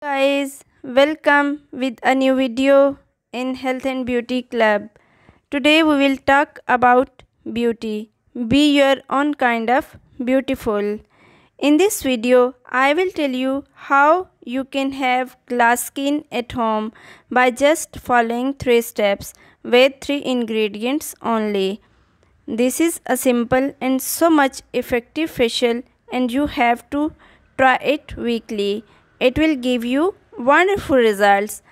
guys welcome with a new video in health and beauty club. Today we will talk about beauty. Be your own kind of beautiful. In this video i will tell you how you can have glass skin at home by just following three steps with three ingredients only. This is a simple and so much effective facial and you have to try it weekly it will give you wonderful results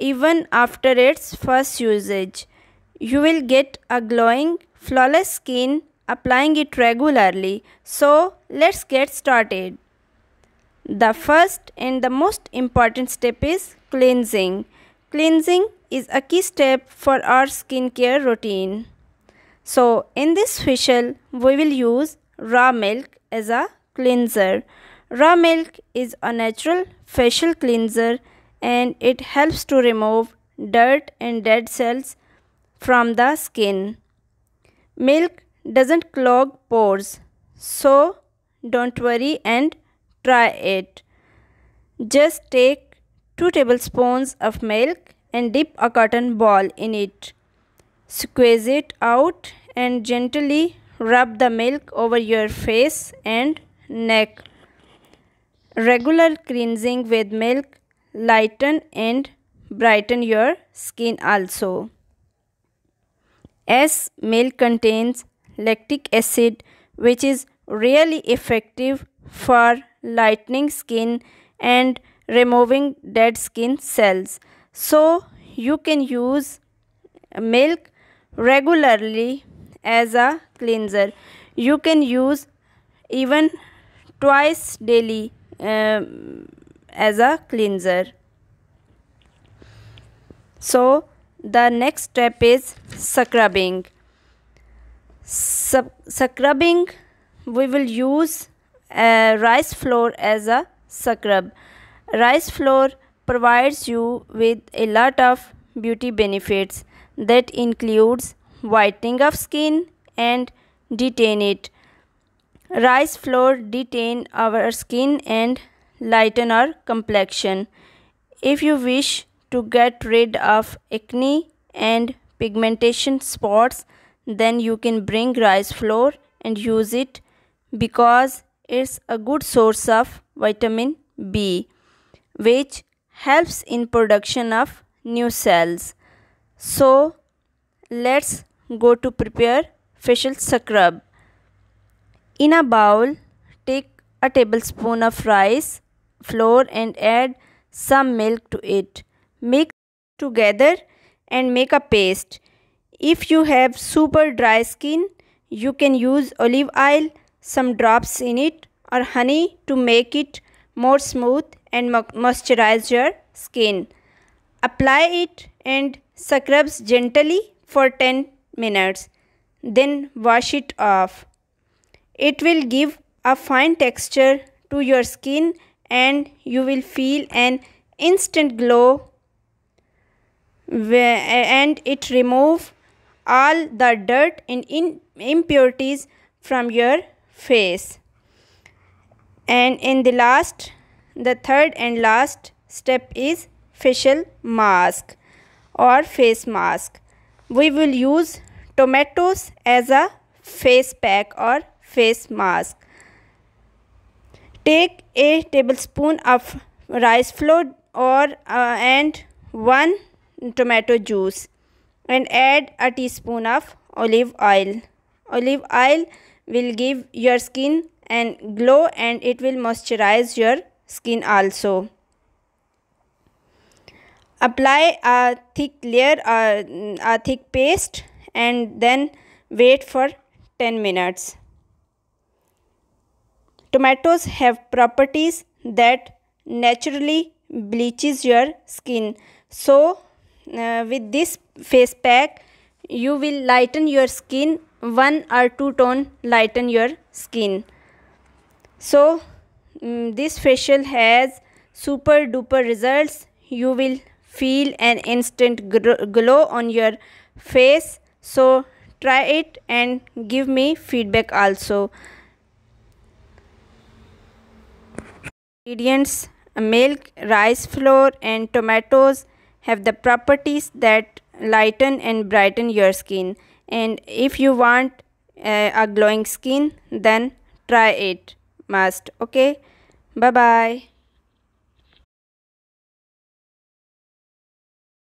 even after its first usage. You will get a glowing, flawless skin applying it regularly. So, let's get started. The first and the most important step is cleansing. Cleansing is a key step for our skincare routine. So, in this facial, we will use raw milk as a cleanser. Raw milk is a natural facial cleanser and it helps to remove dirt and dead cells from the skin. Milk doesn't clog pores, so don't worry and try it. Just take 2 tablespoons of milk and dip a cotton ball in it. Squeeze it out and gently rub the milk over your face and neck. Regular cleansing with milk lighten and brighten your skin also. As milk contains lactic acid which is really effective for lightening skin and removing dead skin cells. So you can use milk regularly as a cleanser. You can use even twice daily um, as a cleanser. So the next step is scrubbing. Scrubbing we will use rice flour as a scrub. Rice flour provides you with a lot of beauty benefits that includes whitening of skin and de-tan it Rice flour de-tan our skin and lighten our complexion. If you wish to get rid of acne and pigmentation spots, then you can bring rice flour and use it because it's a good source of vitamin B which helps in production of new cells. So let's go to prepare facial scrub. In a bowl, take a tablespoon of rice flour and add some milk to it. Mix together and make a paste. If you have super dry skin, you can use olive oil, some drops in it or honey to make it more smooth and moisturize your skin. Apply it and scrubs gently for 10 minutes. Then wash it off. It will give a fine texture to your skin and you will feel an instant glow. And it remove all the dirt and impurities from your face. And in the last the third and last step is facial mask or face mask. We will use tomatoes as a face pack or face mask. Take a tablespoon of rice flour or uh, and 1 tomato juice and add a teaspoon of olive oil. Olive oil will give your skin an glow and it will moisturize your skin also. Apply a thick layer, uh, a thick paste and then wait for 10 minutes. Tomatoes have properties that naturally bleaches your skin. So uh, with this face pack you will lighten your skin one or two tone lighten your skin. So um, this facial has super duper results. You will feel an instant glow on your face. So try it and give me feedback also. Ingredients milk, rice flour and tomatoes have the properties that lighten and brighten your skin. And if you want uh, a glowing skin then try it. Must. Okay? Bye bye